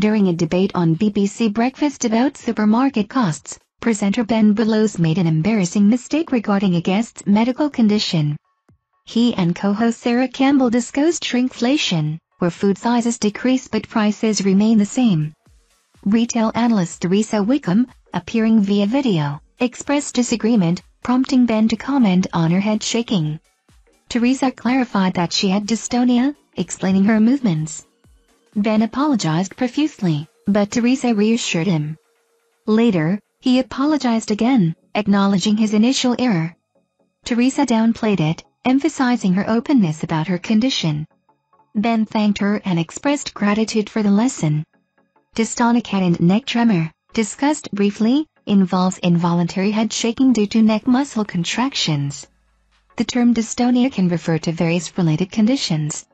During a debate on BBC Breakfast about supermarket costs, presenter Ben Boulos made an embarrassing mistake regarding a guest's medical condition. He and co-host Sarah Campbell discussed shrinkflation, where food sizes decrease but prices remain the same. Retail analyst Teresa Wickham, appearing via video, expressed disagreement, prompting Ben to comment on her head shaking. Teresa clarified that she had dystonia, explaining her movements. Ben apologized profusely, but Teresa reassured him. Later, he apologized again, acknowledging his initial error. Teresa downplayed it, emphasizing her openness about her condition. Ben thanked her and expressed gratitude for the lesson. Dystonic head and neck tremor, discussed briefly, involves involuntary head shaking due to neck muscle contractions. The term dystonia can refer to various related conditions,